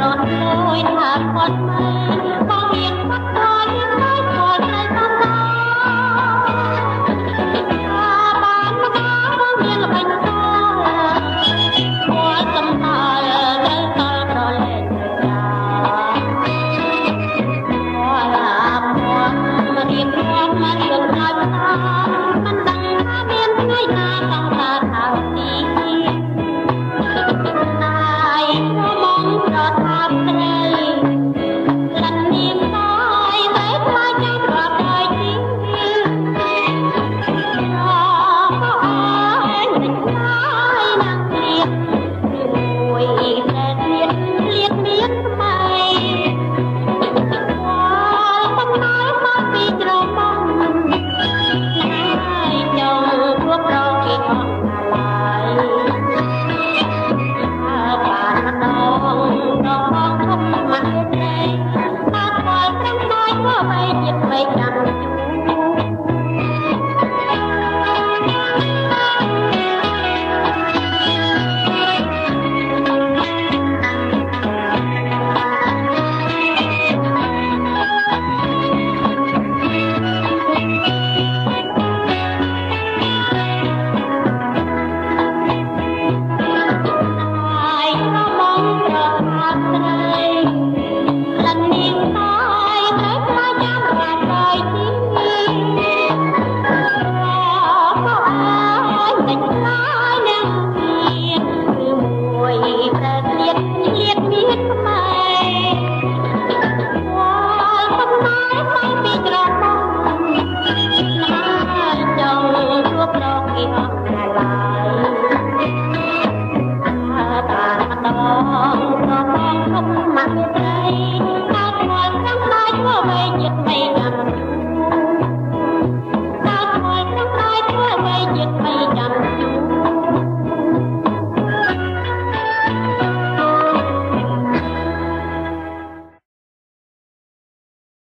រត់មួយហាត់គាត់មើលក៏មានបាត់ហើយតែគាត់នៅតាមតាបានមកក៏មានល្បិចតាគាត់សំដៅនៅតល់ប្រលែងគាត់អាមកមករៀបរាប់មករឿងខ្លាចតាមិនដឹងថាមានថ្ងៃណាចង់បានហើយ Come on.